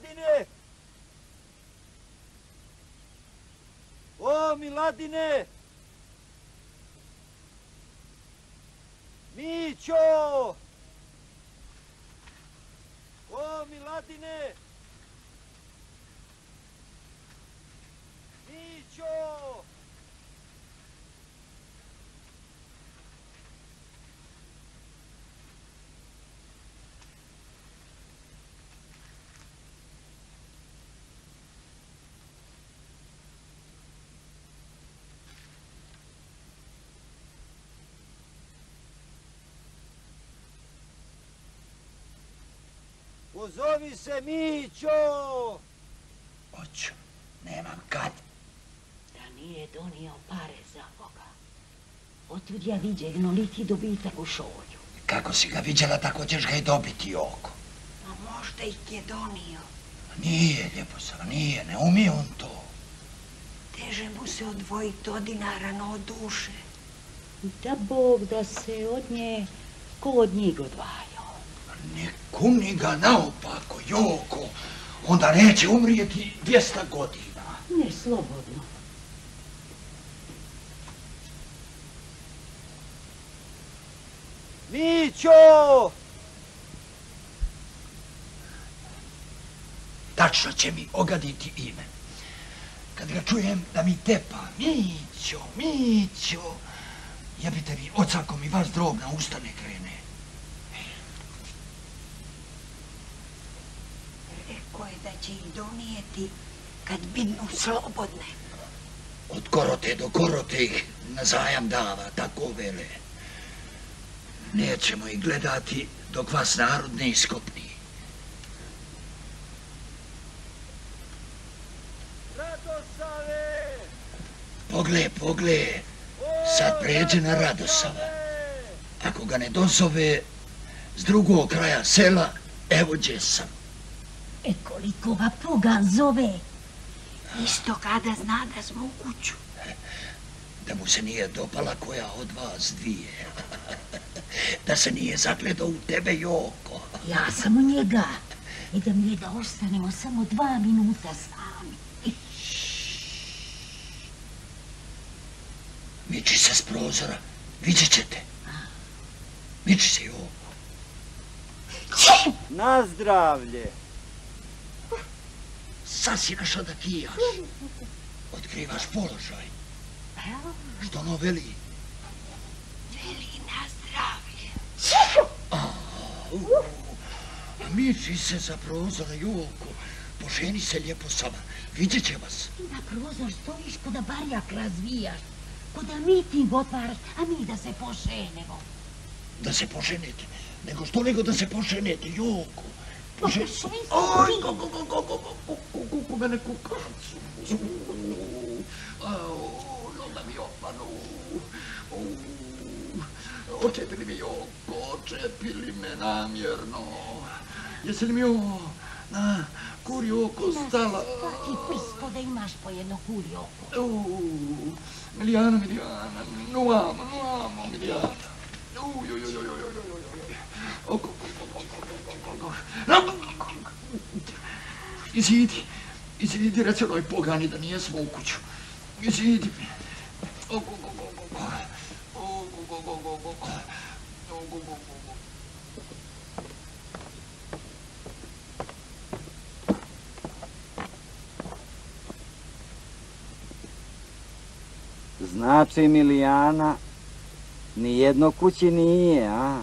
Miladine! O, Miladine! Pozovi se Mićo! Hoću, nemam kad. Da nije donio pare za Boga. Otud ja vidje jednoliki dobitak u šolju. Kako si ga vidjela, tako ćeš ga i dobiti oko. A možda ih je donio. Nije, Ljepusava, nije, ne umije on to. Teže mu se odvojiti od dinara no od duše. Da Bog da se od nje ko od njih odvajao. Ne kuni ga naopako, Joko. Onda neće umrijeti 200 godina. Ne slobodno. Mićo! Tačno će mi ogaditi ime. Kad ga čujem da mi tepa, Mićo, Mićo, jebite mi oca ako mi vas drog na usta ne krene. Rekao je da će ih donijeti kad bidnu slobodne. Od korote do korote ih na zajam dava, tako vele. Nećemo ih gledati dok vas narod ne iskopni. Radosave! Pogle, pogle, sad pređe na Radosava. Ako ga ne dozove s drugog kraja sela, evo gdje sam. E koliko ga pogan zove. Isto kada zna da smo u kuću. Da mu se nije dopala koja od vas dvije. da se nije zagledao u tebe, Joko. Ja sam u njega. I da mi je da ostanemo samo dva minuta sami. Miči se s prozora, vidjet ćete. Miči se, Joko. Na zdravlje! Sad сасина што да ти. Откриваш положај. Што но вели? Вели на здравје. Мичи се за прозора јулку. Пожени се лепо сама. Види ќе вас. Ти на прозор стоиш ко да барјак развијаш. Ко да митинг отвараш, а ми да се пошенемо. Да се пошенете. Него што него да се пошенете, јулку. Vocês... Oi, comendo cucazzo. Non da mioppano. Oce per mio, oce per menamierno. Jest li mio... Kurioku stala... Taki prispodej masz e jedno kurioku. Miliana, Miliana, no amo, no amo, Miliana. Uj, ui, ui, ui, ui, ui, uj. Izidi, izidi, reci onoj pogani da nije smo u kuću. Izidi mi. Znači, Milijana, nijedno kući nije, a?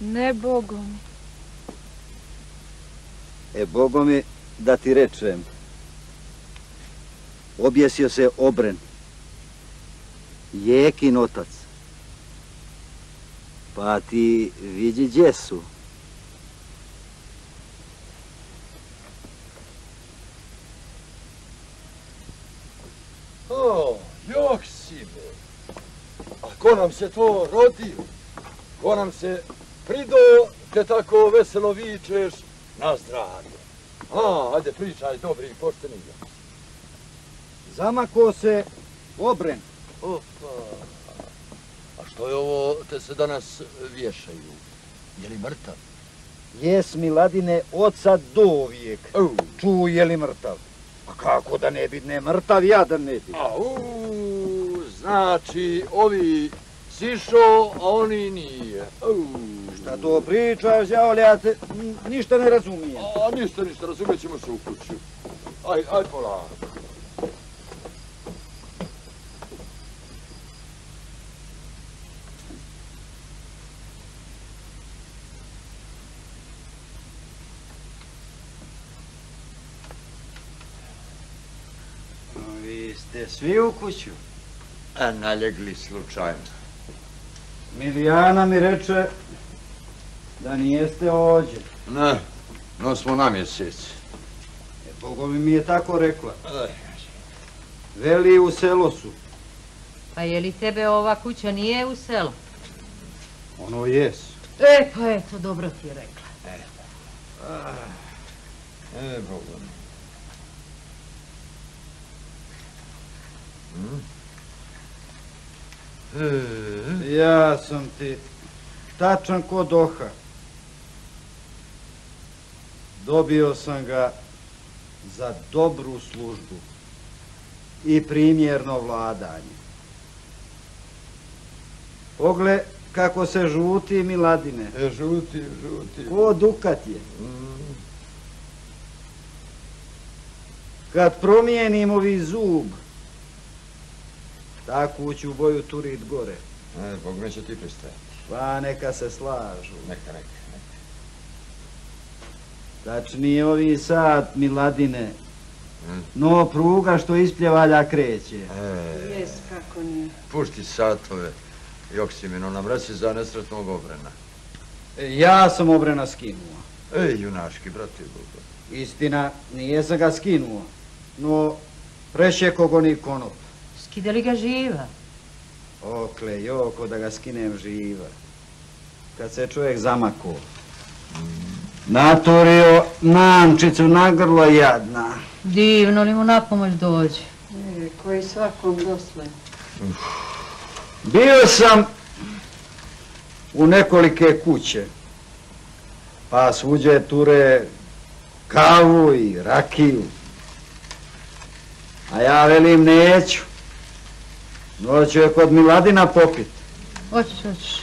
Ne Bogom. E, Bogo mi da ti rečem. Objesio se obren. Jekin otac. Pa ti vidi gdje su. O, Joksime, a ko nam se to rodio? Ko nam se prido, te tako veselo vičeš na zdravlje? A, ajde pričaj dobri i pošteni. Zamako se obren. Opa, a što je ovo te se danas vješaju? Je li mrtav? Jes Miladine oca do uvijek. Au, Čuje li mrtav? Pa kako da ne bi, ne mrtav ja da ne bi. Au, znači, ovi sišo, a oni nije. Au. Šta to pričaš, ja te ništa ne razumijem. A ništa, ništa, razumijet ćemo se u kuću. Aj, aj polako. Vi ste svi u kuću. A naljegli slučajno. Milijana mi reče da nijeste ođe. Ne, no smo na mjesec. E, Bogovi mi je tako rekla. Veli u selo su. Pa je li tebe ova kuća nije u selu? Ono jes. E, pa eto, dobro ti je rekla. E, Boga mi. Hmm? E, Ja sam ti tačan ko doha. Dobio sam ga za dobru službu i primjerno vladanje. Pogle kako se žuti Miladine. e, žuti, žuti. Ko dukat je. Mm, Kad promijenim ovi zub, ta kuću boju turit gore. E, Bog me će ti pristajati. Pa neka se slažu. Neka, neka. Tačnije ovi sad, Miladine. Mm. No, pruga što ispljevalja kreće. E, Jes, kako nije. pušti satove. Joksimino nam reci za nesretnog obrena. E, Ja sam obrena skinuo. Ej, junaški, brate Bogo. Istina, nije sam ga skinuo. No, prešeko go ni konop. Skidali ga živa. Okle, joko da ga skinem živa. Kad se čovjek zamako. Naturio namčicu na grlo jadna. Divno li mu na pomoć dođe? E, koji svakom dosle. Bio sam u nekolike kuće. Pa svuđe ture kavu i rakiju. A ja velim neću. Noću je kod Miladina popit. Hoćeš, hoćeš.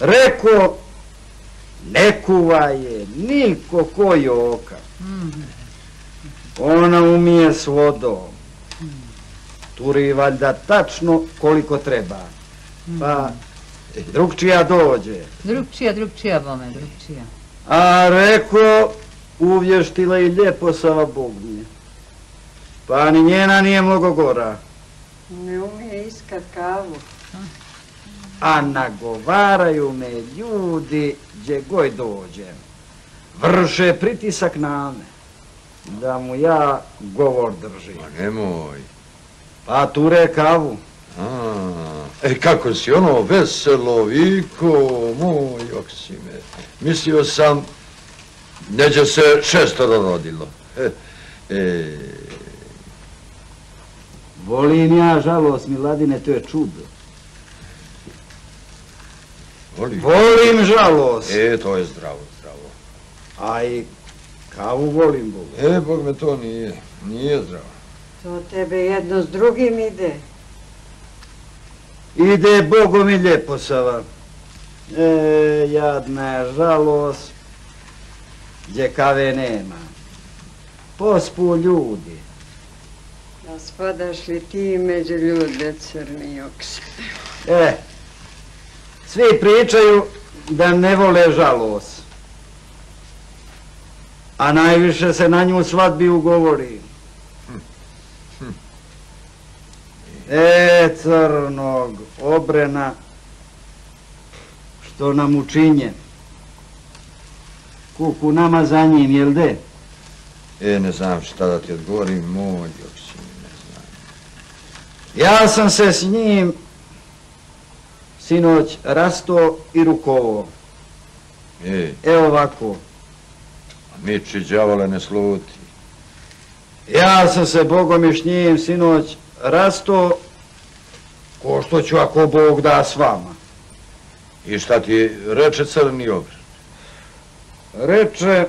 Reko, ne kuva je niko ko joka. Mm. Ona umije s vodom. Turi valjda tačno koliko treba. Pa drugčija dođe. Drugčija, drugčija, bome, drugčija. A reko, uvještila i lijepo sava Bognje. Pa ni njena nije mnogo gora. Ne umije iskat kavu. A nagovaraju me ljudi gdje goj dođem. Vrše pritisak na me. Da mu ja govor držim. Ma nemoj. Pa ture kavu. A, e, kako si ono veselo, Viko, moj Joksime. Mislio sam, neđe se šestoro rodilo. E, e, Volim ja žalost, Miladine, to je čudo. Voli. Volim žalost. E, to je zdravo, zdravo. A i kavu volim, Bogu. E, Bog me to nije, nije zdravo. To tebe jedno s drugim ide. Ide Bogom i lijepo sava. E, jadna je žalost, gdje kave nema. Pospu ljudi. A spadaš li ti među ljude crni oks? E, svi pričaju da ne vole žalost. A najviše se na nju svadbi ugovori. E, crnog obrena, što nam učinje. Kuku nama za njim, jel de? E, ne znam šta da ti odgovorim, moj Joksime, ne znam. Ja sam se s njim sinoć rasto i rukovo. E, Evo ovako. a miči đavole ne sluti. Ja sam se Bogom i s njim sinoć rasto ko što ću ako Bog da s vama. I šta ti reče crni obred? Reče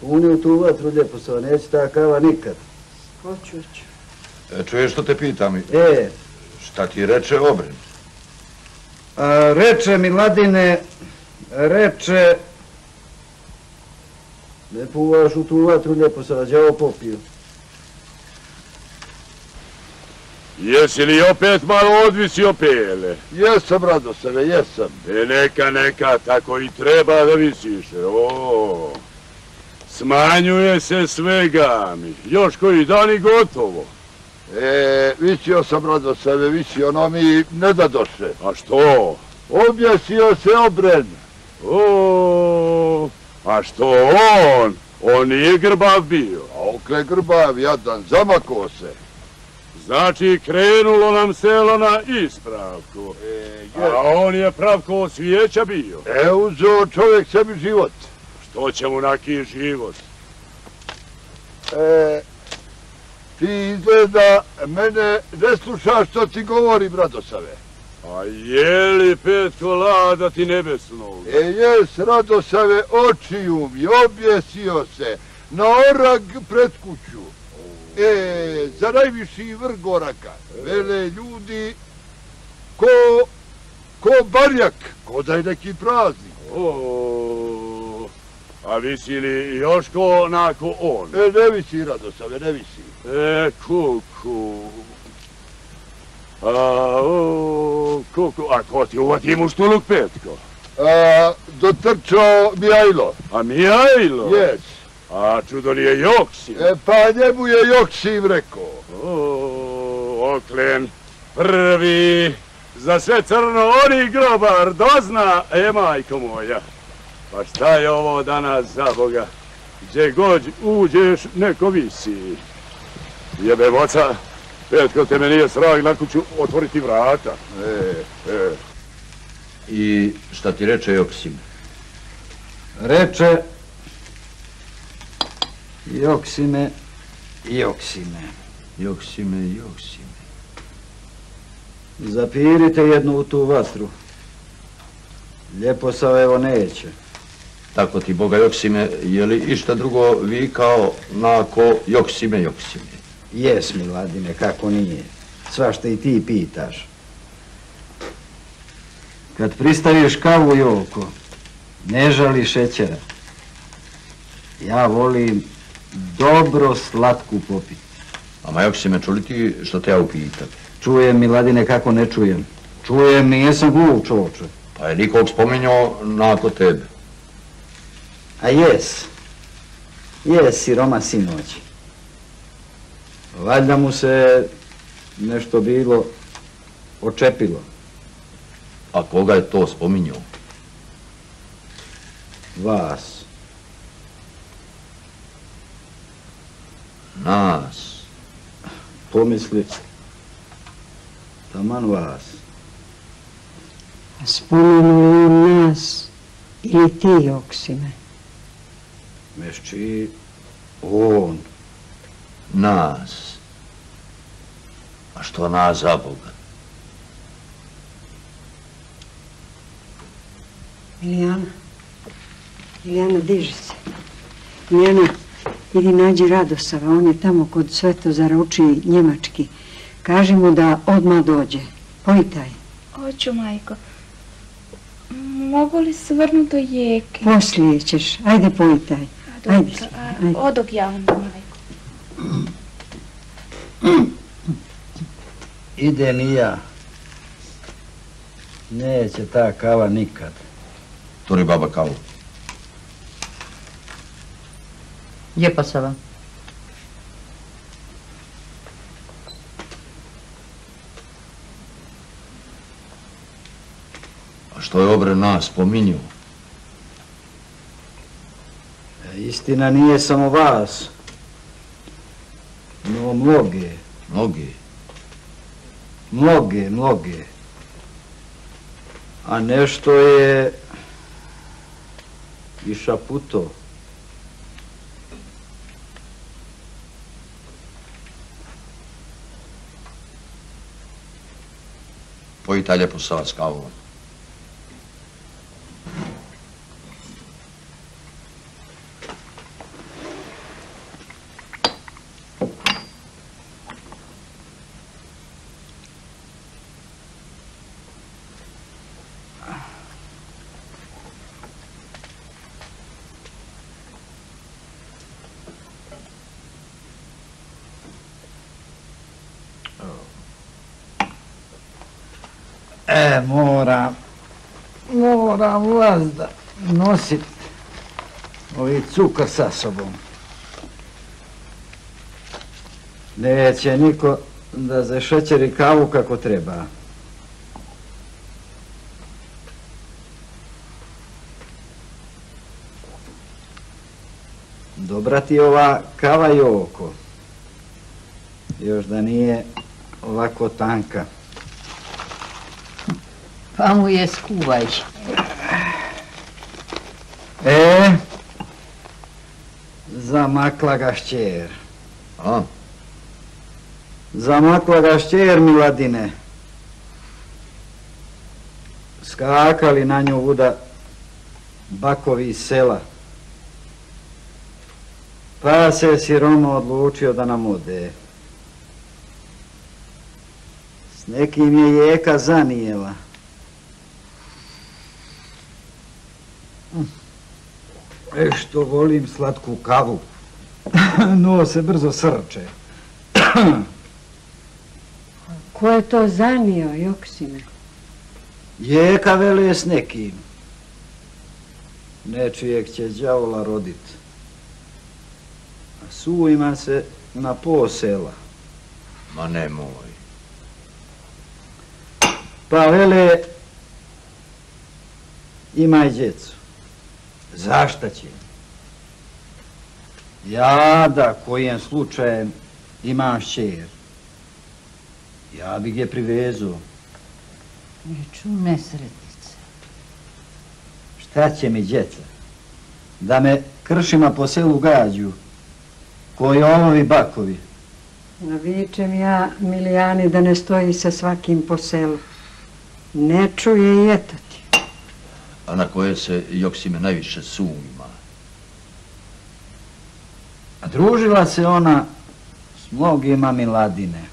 Puni u tu vatru lijepo sa, neće ta kava nikad. Hoću. E, čuješ što te pitam? E, Šta ti reče obren? a, reče Miladine, reče, ne puvaš u tu vatru lijepo sa, ja ovo popio. Jesi li opet malo odvisio pele? Jesam, Radosave, jesam. E neka, neka, tako i treba da visiš. O, smanjuje se sve gami. Još koji dan i gotovo. E, visio sam, Radosave, visio, no mi ne da doše. A što? Objesio se obren. O, a što on? On nije grbav bio. A okle grbav, jadan, zamako se. Znači, krenulo nam selo na ispravku. E, A on je pravko svijeća bio. E, uzeo čovjek sebi život. Što će mu naki život? E, ti izgleda mene ne slušaš što ti govorim, Radosave. A je li petko lada ti nebesnog? E, jes, Radosave, očiju mi, objesio se na orag pred kuću. E, za najviši vrh goraka, vele ljudi, ko, ko barjak, ko da je neki praznik. A visi li još ko nako on? E, ne visi, Radosave, ne visi. E, kuku. A, o, kuku, a ko ti uvati mu štuluk petko? A, dotrčao Mijajlo, A Mijajlo? jes. A čudo li je Joksi? E, pa njemu je Joksim rekao. O, oklen, prvi, za sve crno oni grobar dozna, e majko moja. Pa šta je ovo danas za Boga? Gdje god uđeš, neko visi. Jebe voca, petko te me nije srag na kuću otvoriti vrata. E, e. I šta ti reče Joksim? Reče, Joksime, Joksime, Joksime, Joksime. zapirite jednu u tu vatru. Lijepo sa evo neće. Tako ti Boga Joksime, je li išta drugo vikao nako Joksime, Joksime? Jes, Miladine, kako nije. Svašta i ti pitaš. Kad pristaviš kavu, Joko, ne žali šećera. Ja volim dobro slatku popiti. Ama Joksime, čuli ti što te ja upitam? Čujem, Miladine, kako ne čujem. Čujem, nijesam glup čoče. Pa je nikog spominjao nako tebe. A jes, jes, siroma sinoć. Valjda mu se nešto bilo očepilo. A koga je to spominjao? Vas. Nas. Pomisli, taman vas. Spomenuo li on nas ili ti, Joksime? Mešči, on. Nas. A što nas za Boga? Milijana, Milijana, diži se. Milijana, idi nađi Radosava, on je tamo kod Svetozara uči njemački. Kaži mu da odmah dođe. Pojitaj. Hoću, majko. Mogu li svrnu do jeke? Poslije ćeš. Ajde, pojitaj. Ajde. odog ja onda, majko. Idem i ja. Neće ta kava nikad. Turi baba kao. Ljepasava. A što je obre nas spominjao? E, Istina nije samo vas, no mnoge, Mnogi. mnoge, mnoge. A nešto je i šaputo. Pojita lijepo sa s kavom. E, moram, moram vas da nosit ovi cukor sa sobom. Neće niko da zašećeri kavu kako treba. Dobra ti ova kava i oko. Još da nije ovako tanka. Pa mu je skuvaj. E, zamakla ga šćer. A? Zamakla ga šćer, Miladine. Skakali na nju vuda bakovi iz sela. Pa se Siroma odlučio da nam ode. S nekim je jeka zanijela. E što volim slatku kavu. No se brzo srče. Ko je to zanio, Joksime? Jeka vele s nekim. Nečijeg će đavola rodit. A sujima se na po sela. Ma nemoj. Pa vele, imaj djecu. Zašta će? Ja da kojem slučajem imam šćer. Ja bi ga privezu. Neču nesretnice. Šta će mi djeca? Da me kršima po selu gađu, koji olovi bakovi. Navičem ja Milijani da ne stoji sa svakim po selu. Ne čuje i eto ti. A na koje se Joksime najviše sumima. A družila se ona s mnogima miladine.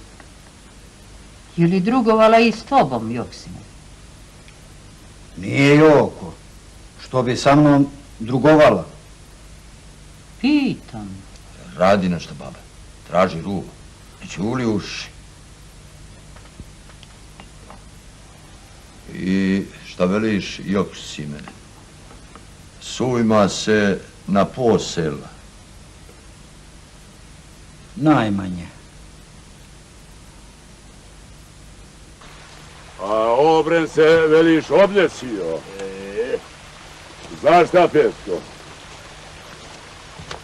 Je li drugovala i s tobom, Joksime? Nije Joko, što bi sa mnom drugovala. Pitam. Radi nešto, baba. Traži ruku. I čuli uši. I šta veliš, Joksime? Sujma se na posela. Najmanje. A obren se, veliš, obljesio. E. Znaš šta, Petko?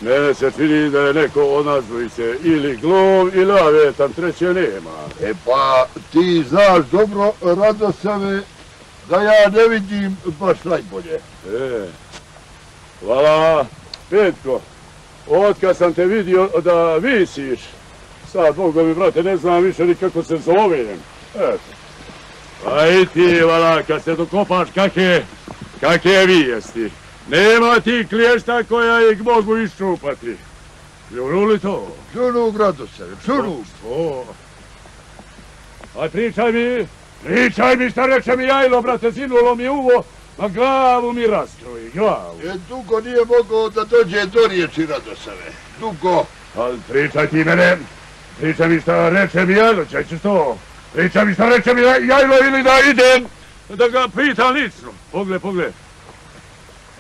Mene se čini da je neko od nas dvojice ili glov ili avetan, treće nema. E pa, ti znaš dobro, Radosave, da ja ne vidim baš najbolje. E, hvala, Petko, otkad sam te vidio da visiš, sad, Boga mi, brate, ne znam više ni kako se zovem. Eto. A i ti, hvala, kad se dokopaš kakve, kakve vijesti. Nema ti kliješta koja ih mogu iščupati. Juru li to? Čunu, Radosave, čunu. O. Aj, pričaj mi, pričaj mi šta reče mi jajlo, brate, zinulo mi uvo, a glavu mi rastroji, glavu. E, dugo nije mogao da dođe do riječi Radosave. Dugo. Ali pričaj ti mene, pričaj mi šta reče mi jajlo, čaj ćeš to. Pričaj mi šta reče mi jajlo ili da idem, da ga pitam lično. Pogle, pogle.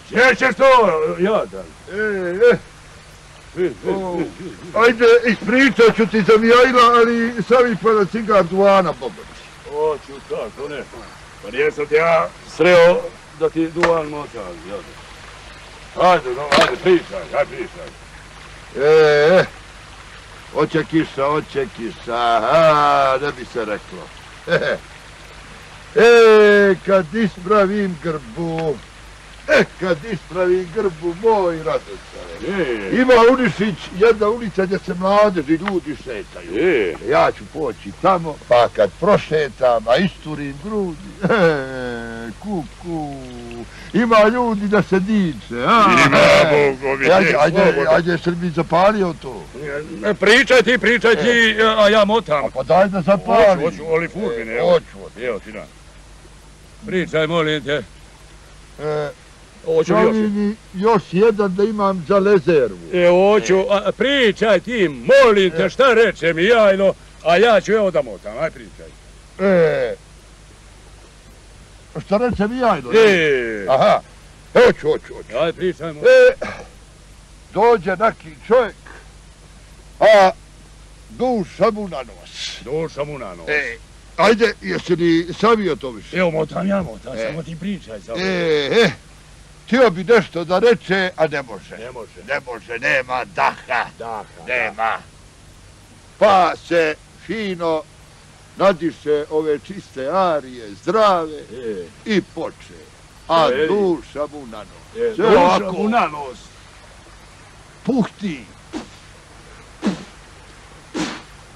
Gdje ćeš to, jadan? E, e. O, ajde, ispričat ću ti za Mijajla, ali sami pa da cigar duvana pomoći. Hoću, kako ne. Pa nijesam ti ja sreo da ti duvan moćan, jadan. Ajde, no, ajde, pričaj, ajde, pričaj. E, e. Oće kiša, oće kiša, a, ne bi se reklo. E, e kad ispravim grbu, e, kad ispravim grbu, moj radostave. E, Ima Unišić jedna ulica gdje se mladeži ljudi šetaju. e, Ja ću poći tamo, pa kad prošetam, a isturim grudi, e, kuku, ima ljudi da se diče, a? Ima, e. Bogovi, E, Ajde, ajde, slobodno. ajde, Srbi zapalio to. E, Pričaj ti, pričaj ti, a ja motam. Pa daj da Hoću, zapalim. hoću, ali furbi, ne, evo. Hoću, hoću. Evo ti na. Pričaj, molim te. E, Hoću još. Mi još jedan da imam za rezervu. E, hoću, a, pričaj ti, molim te, šta reče mi jajno, a ja ću evo da motam, aj pričaj. E, šta reče mi jajno? E, Aha, hoću, hoću, hoću. aj pričaj mu. E, dođe neki čovjek, a duša mu na nos. Duša mu na nos. E, ajde, jesi li savio to više? Evo motam ja motam, E. samo ti pričaj samo. E, e, htio bi nešto da reče, a ne može. Ne može. Ne može, nema daha, Da, nema. Pa se fino nadiše ove čiste arije, zdrave E, i poče. A E, duša mu na nos. e, Sve duša ovako. mu na nos. Puhti.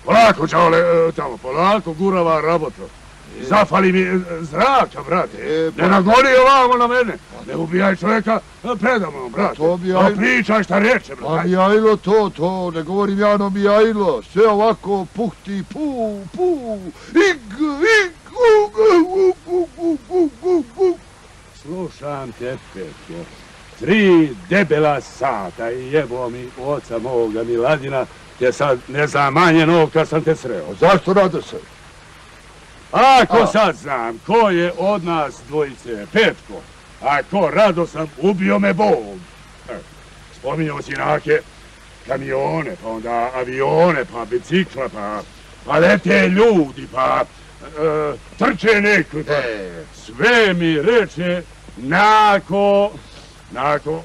Polako, čaole, e, tamo, polako, gurava raboto. Zafali mi e, zraka, brate. E, pa- Ne nagoni ovamo na mene. Ne ubijaj čovjeka e, predamnom, brate. to bi A aj- pričaj šta reče, Pa brate. Mijajlo to, to, ne govorim ja no Mijajlo, sve ovako puhti, pu, pu, ig, ig, ug, ug, ug, ug, ug, ug, ug. Slušam te, Petko. Tri debela sata i jebo mi oca moga Miladina, te sad ne znam manje novog kad sam te sreo. Zašto rado se? Ako sad znam ko je od nas dvojice Petko, a ko rado sam ubio me Bog. E, Spominjao si nake kamione, pa onda avione, pa bicikla, pa, pa lete ljudi, pa e, trče neki, pa E, sve mi reče nako, nako,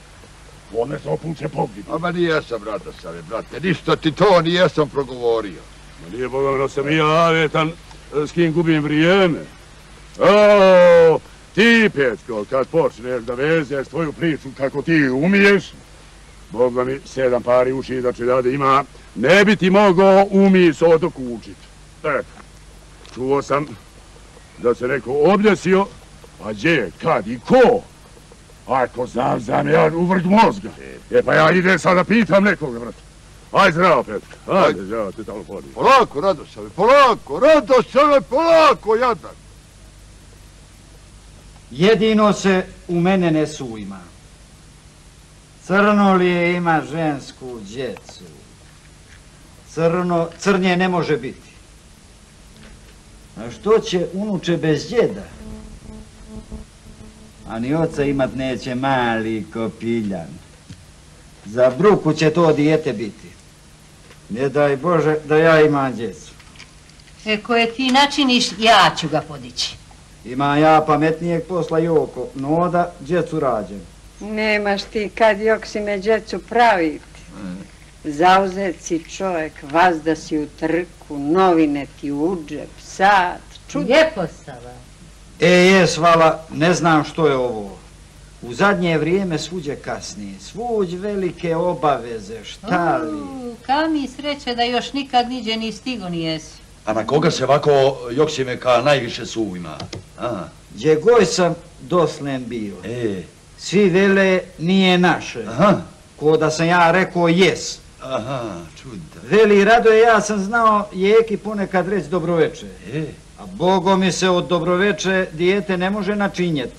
kome to puče pogib. ama nijesam rado same, brate, ništa ti to nijesam progovorio. Ma nije Boga da sam i ja avetan e, E, s kim gubim vrijeme. O, ti, Petko, kad počneš da vezeš tvoju priču kako ti umiješ, Boga mi sedam pari uši da će da ima, ne bi ti mogao umis odok učit. E, čuo sam da se neko obljesio, a pa gdje, kad i ko? Ako znam, znam ja u mozga. E pa ja idem sada pitam nekoga, brate. Aj zdravo, Petko. Ajde, zdravo, te tamo podim. Polako, rado same, polako, rado same, polako, jadan. Jedino se u mene ne sujma. Crno li je ima žensku djecu? Crno, crnje ne može biti. A što će unuče bez djeda? A ni oca imat neće mali kopiljan. Za bruku će to dijete biti. Ne daj Bože da ja imam djecu. E, koje ti načiniš, ja ću ga podići. Ima ja pametnijeg posla Joko, no da djecu rađem. Nemaš ti kad jok si me djecu praviti. Zauzet si čovjek, vazda si u trku, novine ti u džep, sat, čud... Lijepo stava. E, jes, vala, ne znam što je ovo. U zadnje vrijeme svuđe kasnije, svuđ velike obaveze, šta li? Kam mi sreće da još nikad niđe ni stigo ni jesi. A na koga se ovako Joksimeka najviše sujma? A, Gdje goj sam doslen bio. e, Svi vele nije naše. aha, Ko da sam ja rekao jes. aha, čuda. Veli Radoje, ja sam znao jeki ponekad reći dobroveče. E, A Bogo mi se od dobroveče dijete ne može načinjet.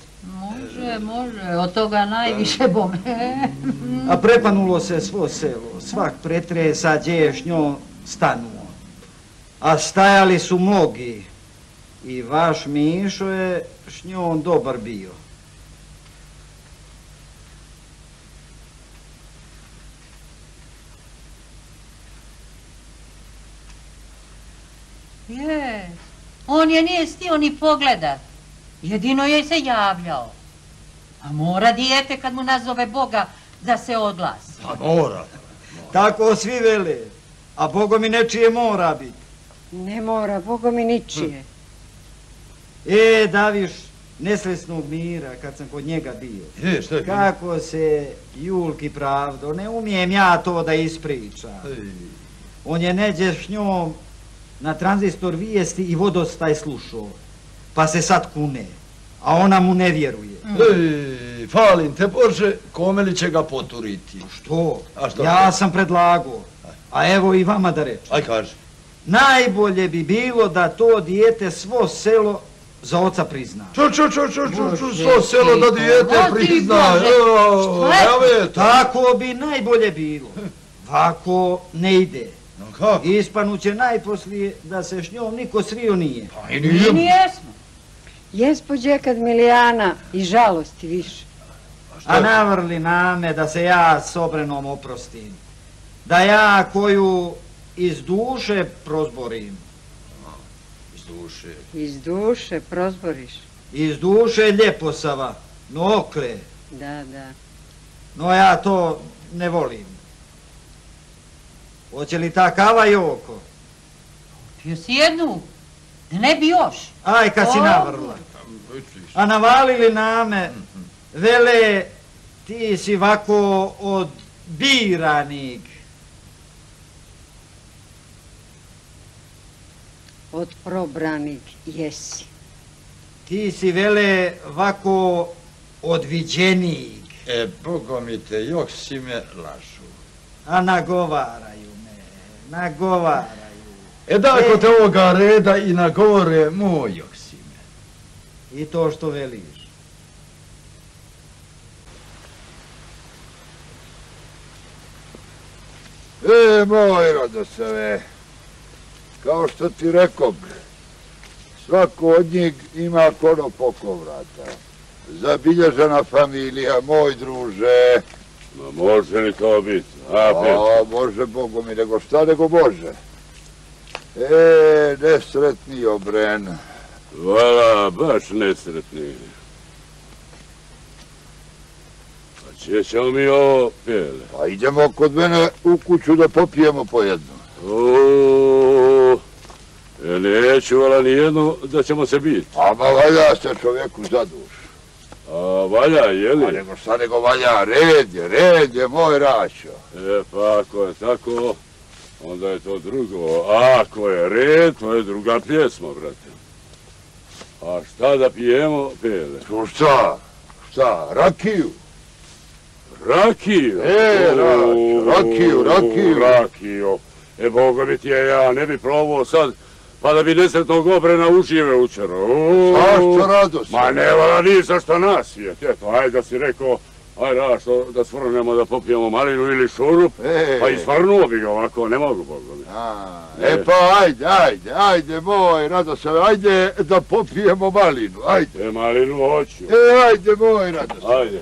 Može, može, od toga najviše bome. A prepanulo se svo selo, svak pretresa gdje je s njom stanuo. A stajali su mnogi. I vaš Mišo je s njom dobar bio. Je, on je nije stio ni pogleda. Jedino je se javljao. A mora dijete kad mu nazove Boga da se oglasi. pa mora. Tako svi vele. A Bogo mi nečije mora biti. Ne mora, Bogo mi ničije. E, Daviš, nesresnog mira kad sam kod njega bio. E, šta je? Kako se Julki pravdo, ne umijem ja to da ispričam. Ej, On je neđe s njom na tranzistor vijesti i vodostaj slušao. Pa se sad kune. A ona mu ne vjeruje. Ej, falim te Bože, kome li će ga poturiti? Što? A što ja sam predlagao. A evo i vama da rečem. Aj kaži. Najbolje bi bilo da to dijete svo selo za oca prizna. Ču, ču, ču, ču, ču, ču, svo selo da dijete prizna. Evo, Šta je? evo je to. Tako bi najbolje bilo. Vako ne ide. Kako? Ispanuće najposlije da se s njom niko srio nije. Pa i Mi nije. nijesmo. Jes pođekad Milijana i žalosti više. A navrli name da se ja s Obrenom oprostim. Da ja koju iz duše prozborim. Iz duše. Iz duše prozboriš. Iz duše ljeposava, no okle. Da, da. No ja to ne volim. Hoće li ta kava Joko? Pio si jednu, da ne bi još. Aj, kad si navrla. A navalili name, vele, ti si vako od biranik. Od probranik jesi. Ti si vele vako odviđenik. E, Bogo mi te, još si me lažu. A nagovaraju me, nagovaraju. E da, ako te ovoga reda i nagovore, moj Joksime. I to što veliš. E, moj Radosave, kao što ti rekog, svako od njih ima kono pokovrata. Zabilježena familija, moj druže. Ma može li to biti? A, može, Bogu mi, nego šta nego može. E, nesretni obren. Vala, baš nesretni. Pa će ćemo mi ovo pele. Pa idemo kod mene u kuću da popijemo po jednu. O, e, neću, vala, nijednu da ćemo se biti. A ma valja se čovjeku za duš. A valja, je A li? nego šta nego valja, red je, red je, moj račo. E, pa ako je tako, onda je to drugo. A ako je red, to je druga pjesma, brate. A šta da pijemo, pele? Tu šta? Šta? Rakiju? Rakiju? E, O, Ra- rakiju, rakiju. Rakiju. E, Boga mi ti je, ja ne bi probao sad, pa da bi nesretnog obrena užive učero. Zašto radost? Ma ne, vala nisam što nas je. Eto, ajde da si rekao, da, što, da svrnemo da popijemo malinu ili šurup, E, pa i svrnuo bi ga ovako, ne mogu, a, e pa ajde, ajde, ajde, moj Radosave, ajde da popijemo malinu, ajde. E, malinu hoću. E, ajde, moj Radosave. Ajde.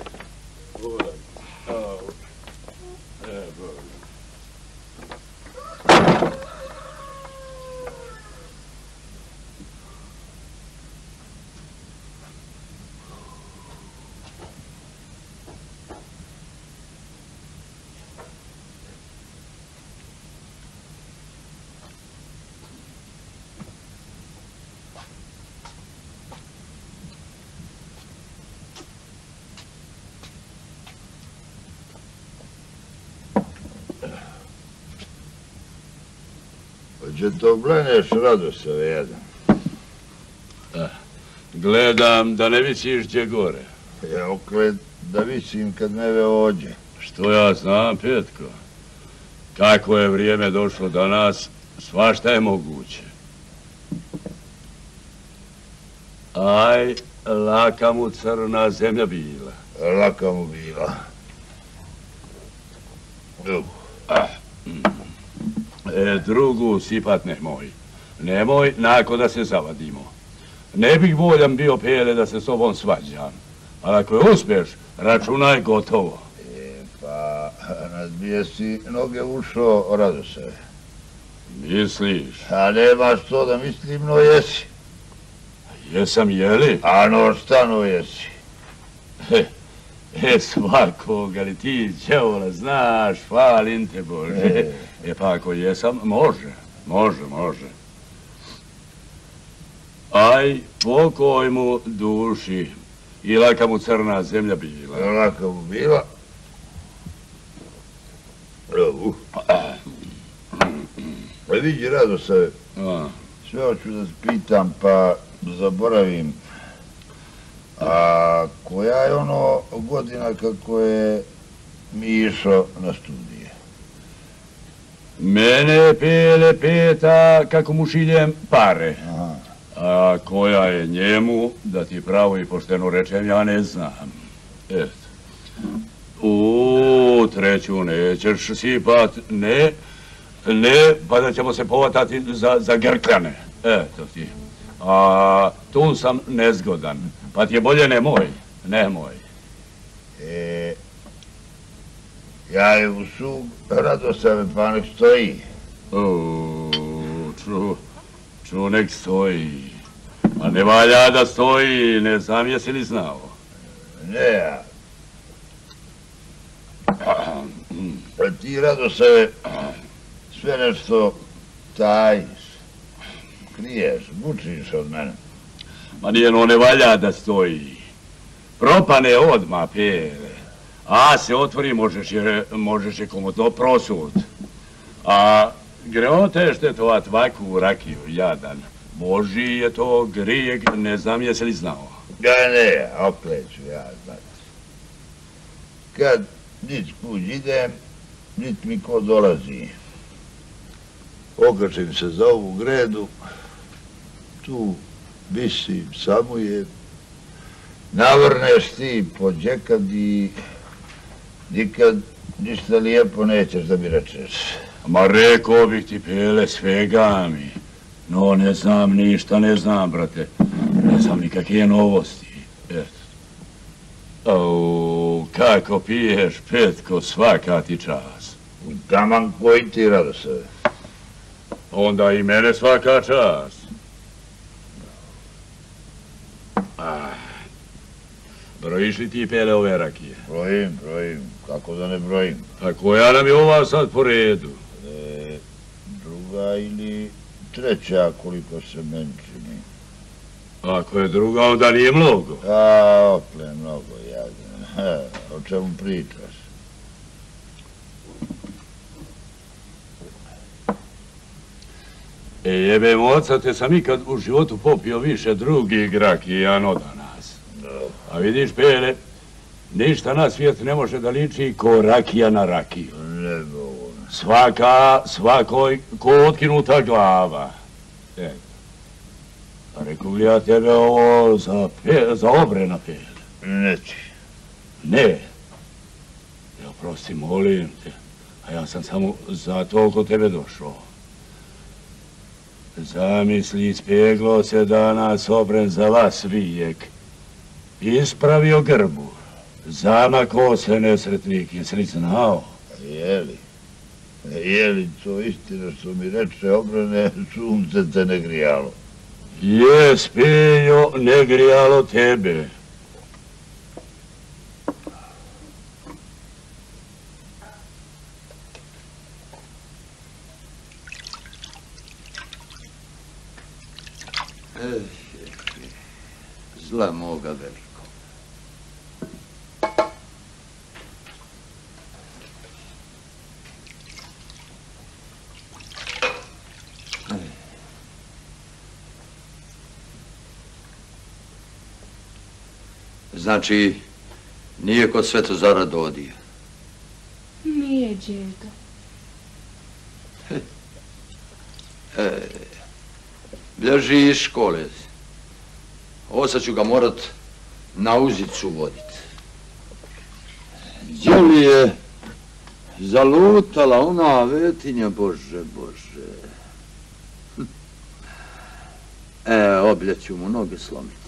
Hoće to bleneš Radosave jedan. Gledam da ne visiš gdje gore. Ja okled da visim kad neve ođe. Što ja znam, Petko? Kako je vrijeme došlo danas, svašta je moguće. Aj, laka mu crna zemlja bila. Laka mu bila. Uh, Drugu sipat nemoj. Nemoj, nakon da se zavadimo. Ne bih voljan bio pele da se s obom svađam. Ali ako je uspješ, računaj gotovo. e, pa, nadbije si noge ušo Radosave. Misliš? A nemaš to da mislim, no jesi. Jesam jeli? A no šta no jesi. E, svakoga li ti, ćevola, znaš, hvalim te Bože. E pa ako jesam, može, može, može. Aj, pokoj mu duši, i laka mu crna zemlja bila. Laka mu bila. Uh. Pa vidi Radosave, A, sve hoću da se pitam, pa zaboravim. A koja je ono godina kako je mi išao na studije? Mene pele peta kako mu šiljem pare. Aha. A koja je njemu, da ti pravo i pošteno rečem, ja ne znam. Eto. U treću nećeš sipat, ne, Ne, pa da ćemo se povatati za, za Grkljane. Eto ti. A tu sam nezgodan. Pa ti je bolje nemoj. Nemoj. E, ja je u sug Radosave, pa nek stoji. O, ču, ču nek stoji. Ma ne valja da stoji, ne znam jesi li znao. Ne ja. A ti Radosave sve nešto tajiš, kriješ, mučiš od mene. Ma nije no ne valja da stoji. Propane odma, pere. A se otvori, možeš je, možeš je komu to prosud. A greote štetovat vaku rakiju, jadan. Boži je to grijeg, ne znam jesi li znao. Ja ne, opet ću ja znati. Kad nic kuć ide, nit mi ko dolazi. Okačim se za ovu gredu, tu visim, samo je, navrneš ti po džekad i nikad ništa lijepo nećeš da mi rečeš. Ma rekao bih ti pele svega mi. No ne znam ništa, ne znam brate. Ne znam nikakve novosti. Eto. Au, kako piješ petko svaka ti čas. Taman koji ti rado se. Onda i mene svaka čas. Brojiš li ti pele ove rakije? Brojim, brojim, kako da ne brojim. A koja nam je ova sad po redu? E, druga ili treća koliko se meni čini. Ako je druga, onda nije mnogo. A, ople, mnogo jadno. O čemu pričaš? E jebem oca, te sam ikad u životu popio više drugih rakija no danas. A vidiš, Pele, ništa na svijet ne može da liči ko rakija na rakiju. Ne. Svaka, svakoj, ko otkinuta glava. Eto. A rekao li ja tebe ovo za, pe, za obrena, Pele? Neći. Ne. Ja prosti, molim te. A ja sam samo zato kod tebe došao. Zamisli, ispeglo se danas obren za vas vijek. Ispravio grbu. Zamako se nesretnik, jesi li znao? Jeli? Jeli to istina što mi reče obrane, sunce te ne grijalo. Je, spejo, ne grijalo tebe. Zla moga veliko. Znači, nije kod Svetozara dodio. Nije, djedo. E, bježi iz škole. Ovo sad ću ga morat na uzicu vodit. Gdje li je zalutala ona vetinja, bože, bože. E, obljeću mu noge slomiti.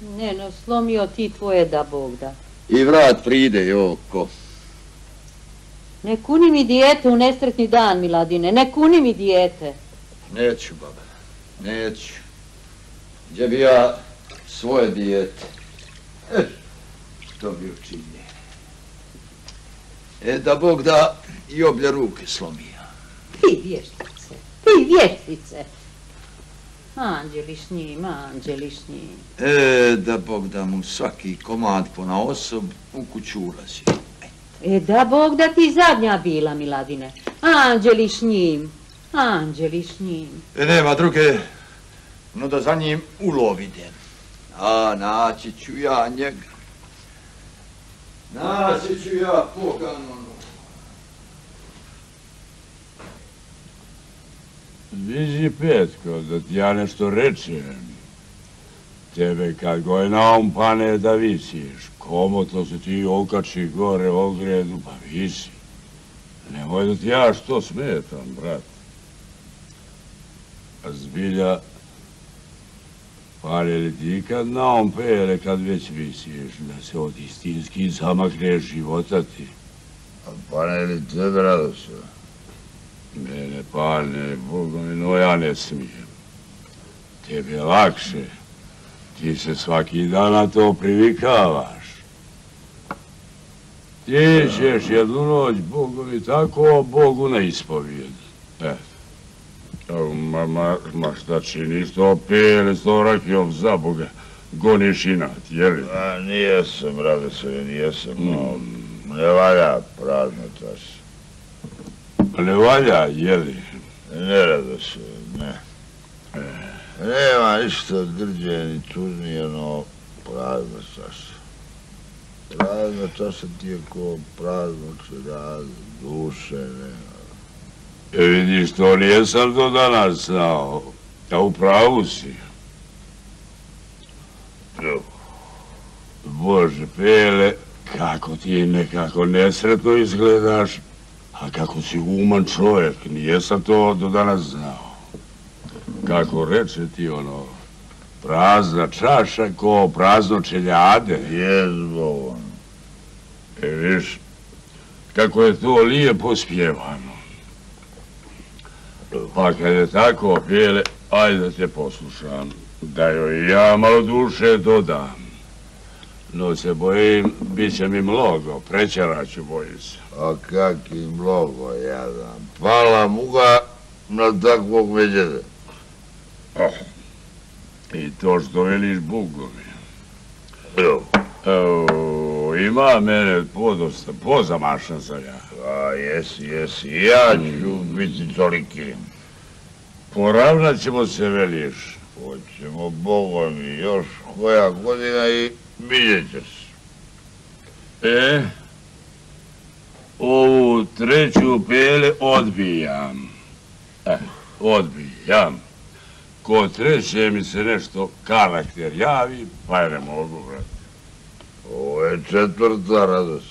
Ne, no, slomio ti tvoje da Bog da. I vrat pride, Joko. Ne kuni mi dijete u nesretni dan, Miladine, ne kuni mi dijete. Neću, baba, neću. Gdje bi ja svoje dijete? E, to bi učinio. E, da Bog da i oblje ruke slomija. Ti vještice, ti vještice. Anđeli s njim, anđeli s njim. E, da Bog da mu svaki komad po na osob u kuću ulazi. E da Bog da ti zadnja bila, Miladine. Anđeli s njim, anđeli s njim. E, nema druge, no da za njim ulovide. A, naći ću ja njega. Naći ću ja poganu. Viži Petko, da ti ja nešto rečem. Tebe kad go je na um pane da visiš, komotno se ti okači gore ogredu, pa visi. Nemoj da ti ja što smetam, brat. A zbilja, pare li ti kad na on pere kad već visiš da se od istinski zamakneš života ti? A pane li tebe radosa? Mene pane, Bogom, no ja ne smijem. Tebe je lakše. Ti se svaki dan na to privikavaš. Ti ćeš jednu noć Bogovi tako Bogu na ispovijed. Eto. Ma, ma, ma šta činiš to pele s to rakijom za Boga? Goniš inat, jeli? A nijesam, radosa, nijesam, no, ne valja prazna čaša. Pa ne valja, jeli? Ne radosa, ne. E, nema ništa grđe ni tužnije, no prazna čaša. Prazna čaša ti je ko prazno čeraz, duše, nema. E vidiš, to nijesam do danas znao. A u pravu si. Bože, Pele, kako ti nekako nesretno izgledaš, a kako si uman čovjek, nijesam to do danas znao. Kako reče ti ono, prazna čaša ko prazno čeljade. Jezbo, E, viš, kako je to lijepo spjevano. Pa kad je tako, Pele, ajde da te poslušam, da joj ja malo duše dodam. No se bojim, bit će mi mnogo, prećeraću, bojim se. a kaki mnogo jadan. Pala muga na takvog veđede. Oh. I to što veliš Bogovi. Jo. Evo, ima mene podosta, pozamašan sam ja. A jesi, jesi, ja ću biti toliki. Poravnat ćemo se, veliš. Hoćemo Bogom i još koja godina i vidjet ćeš. E, ovu treću pele odbijam. E, odbijam. Ko treće mi se nešto karakter javi, pa je ne mogu, brate. Ovo je četvrta radost.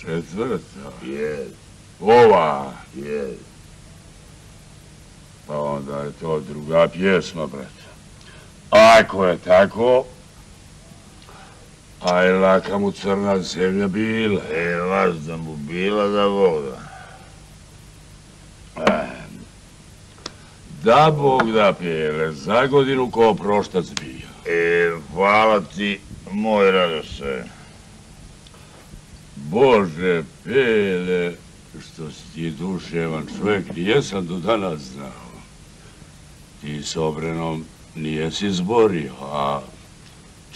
Četvrta. Je, Ova. je. Pa onda je to druga pjesma, brate. Ako je tako, pa aj laka mu crna zemlja bila. je vas da mu bila da voda. E, da Bog da pjele, za godinu ko proštac bio. E, hvala ti, moj radose. Bože, pele, što si ti duševan čovjek, nijesam do danas znao. Ti s obrenom nijesi zborio, a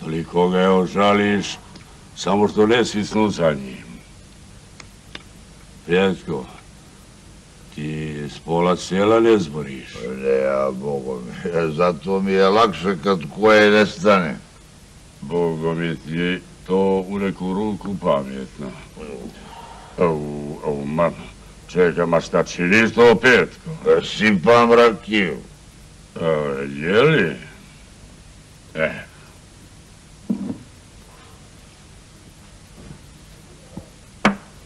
toliko ga je ožališ, samo što ne svisnu za njim. Pjetko, ti s pola sela ne zboriš. Ne, ja, Bogom, zato mi je lakše kad koje nestane. Bogo mi ti je to u neku ruku pametno. Au, au, ma, čekaj, ma šta činiš to petko? Sipam rakiju. A, je li? E.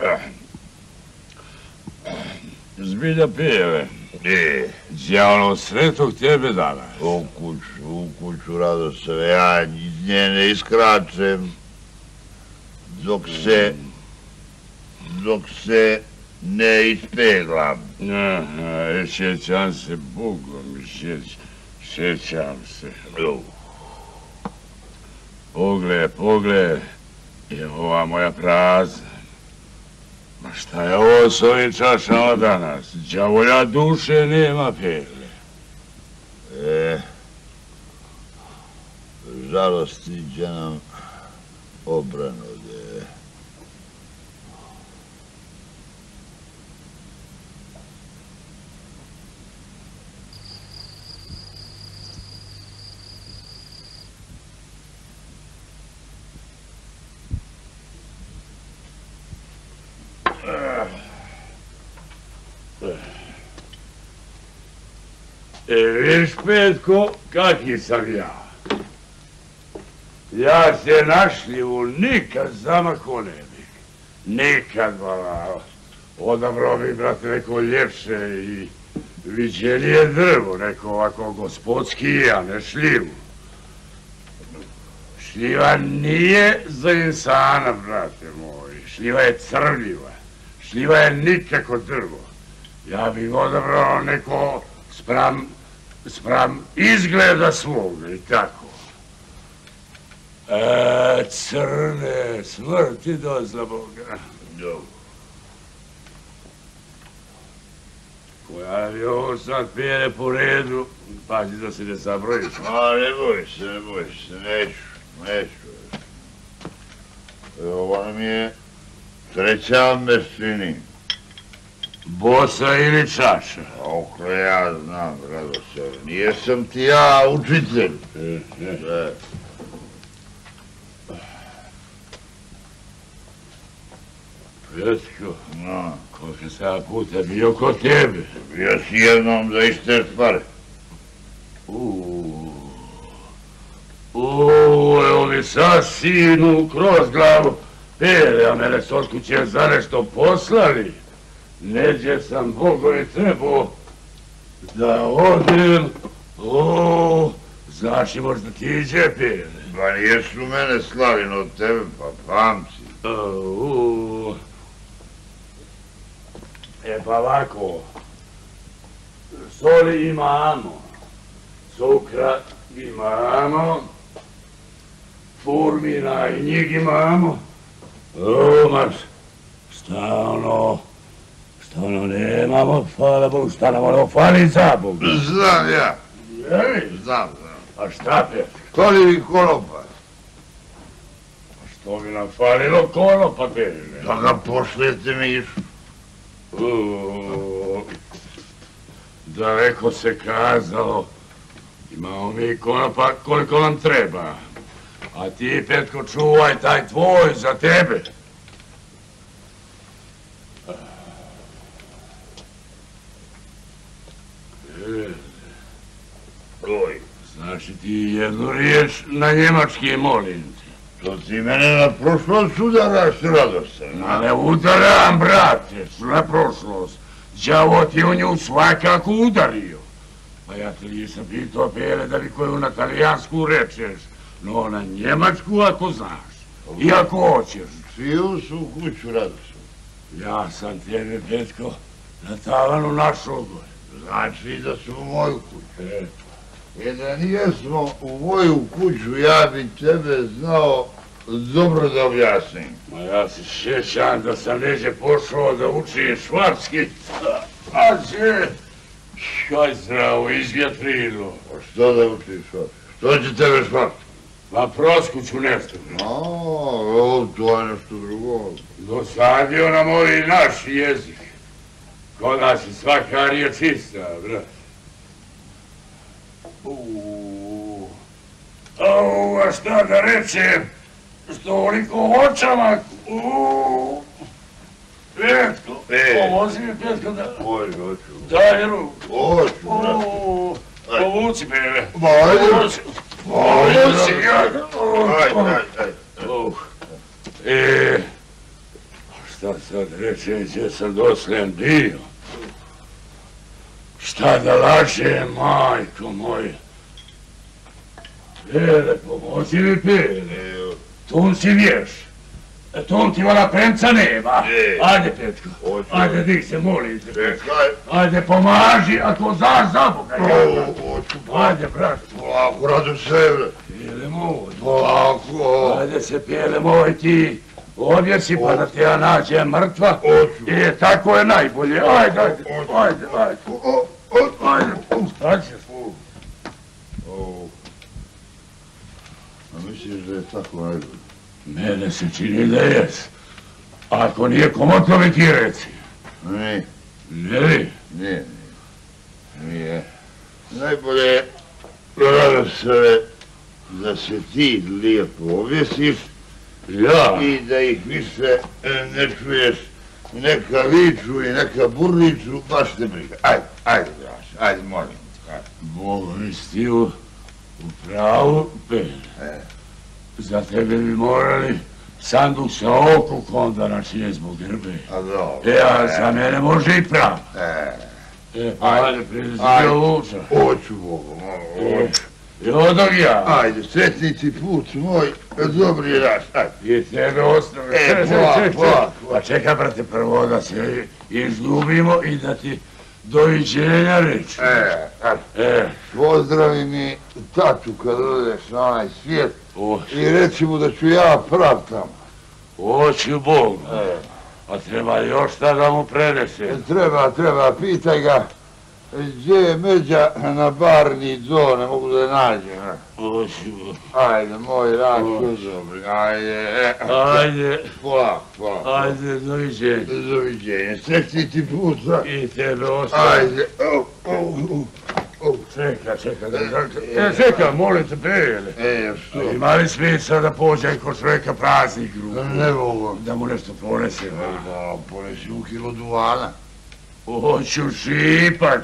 Eh. Zbilja pijeve. E, Ja ono sretog tebe danas. u kuću, u kuću radose, ja iz nje ne iskračem dok se, dok se ne ispeglam. Aha, sjećam se, Bogom, sjeć, sjećam se. Pogled, pogled, je ova moja prazna. Ma šta je ovo s ovim čašama danas? Đavolja duše nema pele. E, žalosti će nam obrano de. E, viš, Petko, kaki sam ja? Ja se našli u nikad zamako ne bih. Nikad, vala. Odabrao bi, brate, neko ljepše i viđenije drvo, neko ovako gospodski, a ne šljivu. Šljiva nije za insana, brate moj. Šljiva je crvljiva. Šljiva je nikako drvo. Ja bih odabrao neko spram, spram izgleda svoga i tako. E, crne, smrti dozla Boga. Dobro. Koja je ovo sad pjere po redu, pazi da se ne zabrojiš. A, ne boj se, ne boj se, neću, neću. Evo, Ovo nam je treća mestini. Bosa ili čaša? Oko ja znam, Radosav, nijesam ti ja učitelj. E, e. Da. Petko, No, koliko sam ja puta bio kod tebe. bio si jednom za iste stvari. Uuu, uuu, evo mi sad sinu kroz glavu. Pere, a mene s od kuće za nešto poslali. Neđe sam Bogovi trebao da odem. O, li možda ti Pere? Ba nijesu mene slavin od tebe, pa pamci. E pa ovako, soli imamo, cukra imamo, furmina i njih imamo, o, maš, šta ono, šta ono nemamo, hvala Bogu, šta nam ono fali za Bog. Znam ja, Jeli? znam, znam. A šta pe? Koli konopa, Što bi nam falilo konopa, Perine? da ga pošlijete mišu. Uuu, daleko se kazalo, imamo mi konopa koliko nam treba. A ti, Petko, čuvaj taj tvoj za tebe. Oj, Znači ti jednu riječ na njemački molim ti. to ti mene na prošlost udaraš, Radosav. Ma ne udaram, brate, na prošlost. Đavo ti u nju svakako udario. Pa ja te nisam pitao, Pele, da li koju na talijansku rečeš, no na njemačku ako znaš. I ako hoćeš. Svi u su kuću, Radosav. Ja sam tebe, Petko, na tavanu našao gore. Znači da su u moju kuću. Jer da nijesmo u moju kuću, ja bi tebe znao dobro da objasnim. ma ja se sjećam da sam neđe pošao da učim švarski. A će, kaj zdravo, izvjetrilo. Pa što da učiš švar? Što će tebe švar? Ma proskuću nešto. A, o, to je nešto drugo. Dosadio nam ovaj naš jezik. Kod nas je svaka riječ ista, brat. Uuu. Au, a šta da rečem? Stoliko očama. Uuu. Petko, E. pomozi mi Petko da... Oj, hoću. Daj ruku. Hoću. Uuu. Aj. Povuci me. Ma, ajde. Povuci. Povuci ga. Ajde, ajde, ajde. Uh, e, šta sad reći, gdje sam dosljen bio? Šta da laže, majko moje? Pere, pomozi mi, Pere. Evo, Tun si vješ. E, Tun ti vala premca nema. E. Ajde, Petko. Ajde, dik se, molim te. čekaj. Ajde, pomaži, ako znaš za Boga. Pa. Ajde, brat. Polako, radu se, bre. Pele moj. Polako. Ajde se, pele moj, ti odjeci pa da te ja nađem mrtva. Hoću. E, tako je najbolje. Ajde, ajde, ajde, ajde. Ajde, šta ćeš? o. A misliš da je tako najbolje? Mene se čini da jes. Ako nije komotno mi ti reci. Ne, Ne li? ne, ne. Nije. Najbolje je, rado se, da se ti lijepo objesiš Ja. i da ih više e, ne čuješ neka viču i neka burniču, baš te briga. Ajde, ajde, braš, ajde, molim. Boga mi si u, pravu, Pele. E. Za tebe bi morali Sanduk sa okuk onda načinje zbog grbe. A dobro. E, a za mene može i prav. E, E, pa ajde, prilezi Ajde. bio luča. hoću Bogu, malo, hoću. I odog ja. Ajde, sretnici put moj, dobri raz, ajde. I tebe ostane. E, čekaj, polako. Pa čekaj, brate, prvo da se izljubimo i da ti doviđenja reći. E. E, Pozdravi mi tatu kad odeš na onaj svijet o, i reci mu da ću ja prav tamo. hoću Bog. E, A treba još šta da mu prenese. treba, treba, pitaj ga gdje je međa na barni do, ne mogu da je nađem. e. Ajde, moj rak, Hoću. dobri, ajde, e, Ajde, polako, polako. ajde, doviđenja. Doviđenje, sretni ti put, a? I tebe ostane. Ajde, Čekaj, čekaj, da, da, e, čekaj, molim te, Bele. e, što? Ima li smisla da pođe kod čovjeka praznik grubu? Ne mogu. Da mu nešto ponese, E, va? Da, ponesi u kilo duvana. Hoću šipat.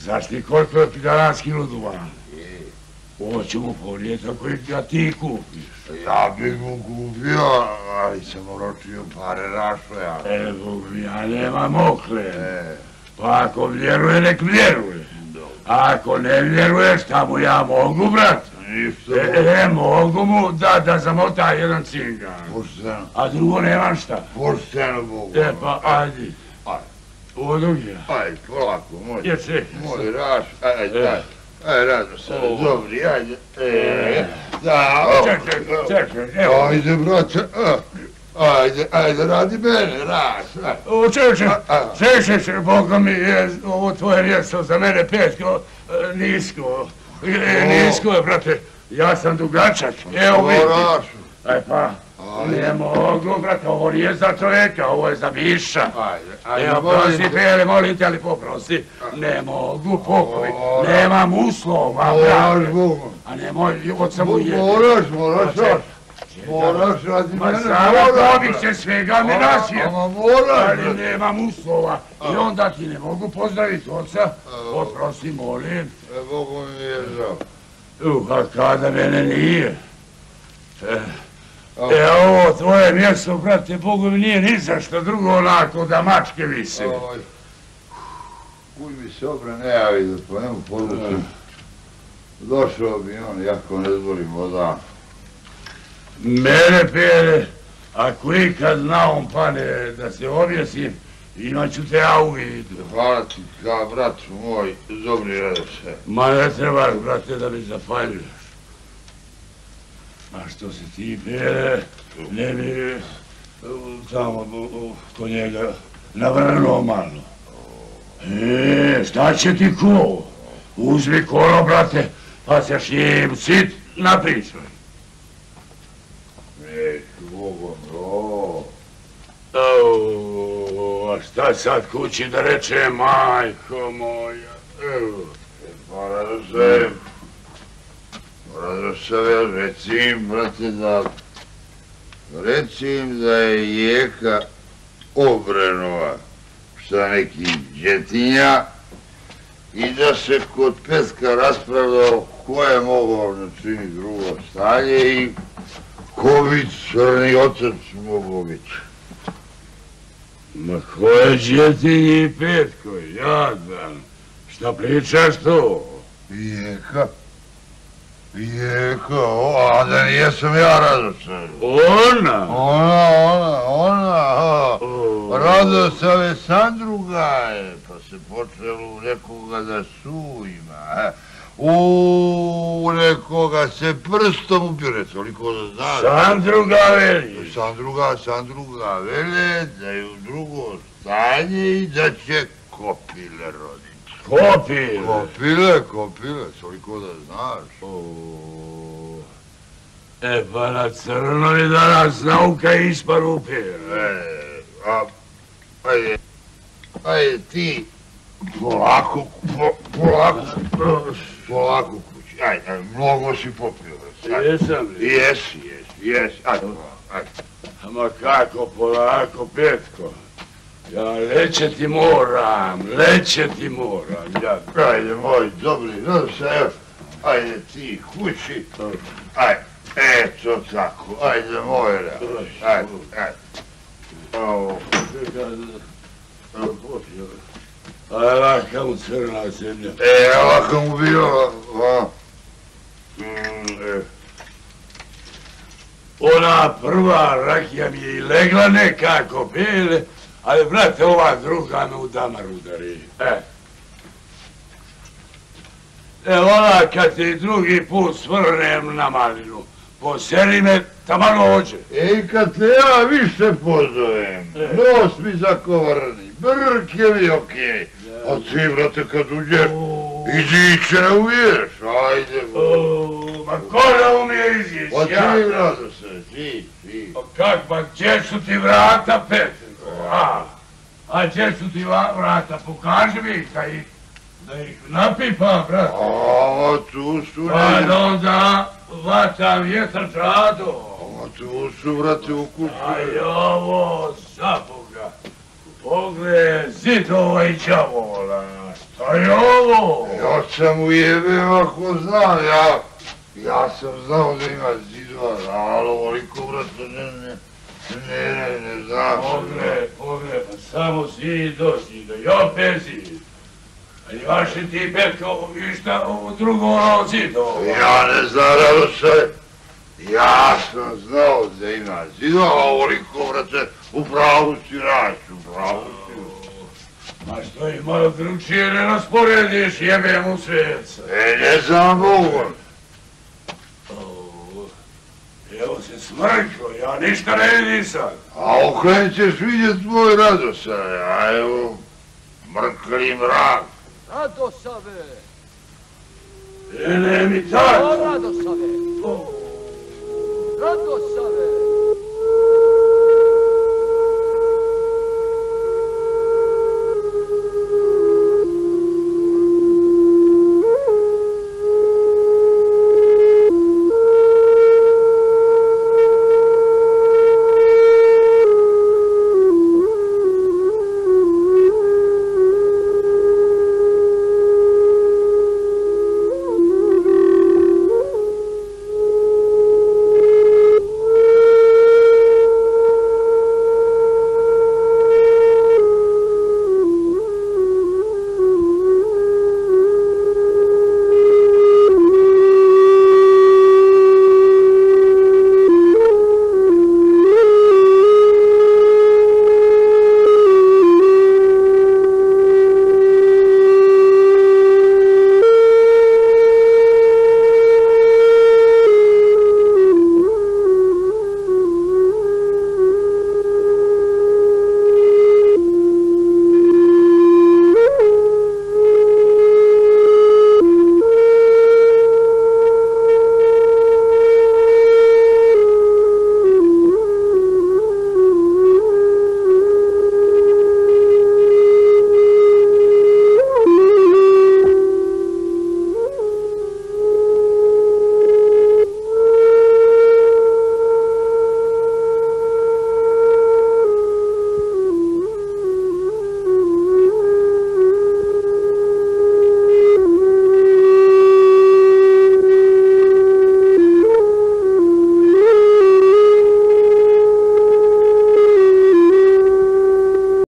Znaš ti koliko je pidaranski ludovan? Hoću mu ponijeti ako ga ti kupiš. Ja bih mu kupio, ali sam oročio pare rašoja. Evo mi, ja nemam okle. E, Pa ako vjeruje, nek vjeruje. Ako ne vjeruje, šta mu ja mogu, brat? ništa E, e, mogu mu da, da zamota jedan cingan. Pošteno, A drugo nemam šta. pošteno Bogu. E, pa, ajde. Ajde. Odog ja. Ajde, polako, moj. Je, čekaj. Moj raš, ajde, E. ajde. Ajde, rado se, dobri, ajde. E, da, o. Čekaj, čekaj, evo. Ajde, brate. Ajde, ajde, radi mene, raš, ajde. O, čeče, A, a. čeče, čeče, Boga mi je ovo tvoje mjesto za mene petko, e, nisko. E, nisko je, brate, ja sam dugačak, evo vidi. E pa, ne mogu, brate, ovo nije za čovjeka, ovo je za miša. Ajde, ajde, Evo, molim te. Pele, molim te, ali poprosti. Ne mogu, pokoj, nemam uslova, Moraš, brate. A nemoj, od sam ujedi. Moraš, moraš, Pa, čekaj. raš. Moraš, radi Ma mene, samo moraš. dobih se svega mi nasvijet. Ama moraš, Ali nemam uslova i onda ti ne mogu pozdraviti oca. Oprosti, molim. E, Bogu mi je žao. Uh, a kada mene nije. E, e, ovo tvoje mjesto, brate, Bogu mi nije ni za što drugo onako da mačke vise. Oj. Kuj mi se obra ne javi da po njemu podlučim. Došao bi on, jako ne zvolim voda. Mene, pere, ako ikad na on pane da se objesim, imat ću te ja u vidu. Hvala ti, ka bratu moj, dobri rado se. Ma ne trebaš, brate, da mi zapaljuješ. A što se ti, pere, ne bi tamo kod njega navrnuo malo. E, šta će ti ko? Uzmi kolo, brate, pa se šim sit napričaj. Neću, Bogom, o. Au, Pa šta sad kući da reče, majko moja? Evo. mora da se, da se, recim, brate, da, Recim da je jeka obrenova sa nekim djetinja i da se kod petka raspravljao ko je mogao načiniti drugo stanje i ko bi crni otac mogao biti. Ma ko je djetinji petko, jadan? Šta pričaš to? Jeka, jeka, o, a da nijesam ja radosan. Ona? Ona, ona, ona, ha. O, Rado se Alessandruga je, pa se počelo u nekoga da sujima. E. U nekoga se prstom upire, toliko da znaš. Sandruga veli. Sandruga, Sandruga vele da je u drugo stanje i da će kopile roditi. Kopil. Kopile, kopile, toliko da znaš. O, E pa na crno mi danas nauka isparupira. E, a, ajde, ajde ti, polako, po, polako, polako kući, ajde, ajde, mnogo si popio. Jesam li? Jesi, jesi, jesi, ajde, ajde. Ma kako polako, Petko? Ja leće ti moram, leće ti moram, ja. Ajde, moj, dobri, no se, ajde ti kući, ajde, Eto tako, ajde moj rad, ajde, ajde. Ovo, A laka mu crna zemlja. e, ovako mu bilo, a, Mm, e. Ona prva rakija mi je i legla nekako pele, ali brate ova druga me u damar udari. E. E ona kad ti drugi put svrnem na malinu, poseri me taman ođe. E, kad te ja više pozovem, E. nos mi zakovrni, brke mi okej, a ti, brate, kad uđeš, iđi će ne uviješ, ajde, bo. O, ma ko da umije izjeći? Pa ti, ja? brate, se, ti, ti. Pa kak, pa gdje su ti vrata, Petre? A, a gdje su ti vrata? Pokaži mi ih da ih, da ih napipa, brate. A, tu su, Pa ne, da onda vatam vjetar čado. a tu su, brate, u kuću. Aj ovo, za Boga. Pogled zidova i čavola. Šta je ovo? Ja sam ujebem ako znam, ja, ja sam znao da ima zidova, ali ovoliko, brate, ne, ne, ne, ne, ne znam. Pogled, pogled, pa samo zid do zida, i opet zid. A i vaši ti petko, išta u drugo ono zidovo. Ja ne znam, Radosaj, ja sam znao da ima zidova, ovoliko, brate, u pravu si raću, u pravu si. Ma što ih malo drugčije ne rasporediš, jebem u sveca. E, ne znam. O, Evo se smrklo, ja ništa ne vidim sad. A okren ćeš vidjet tvoj Radosaj, a evo, mrkli mrak. Radosave! E, ne mi tako. Radosave! Radosave!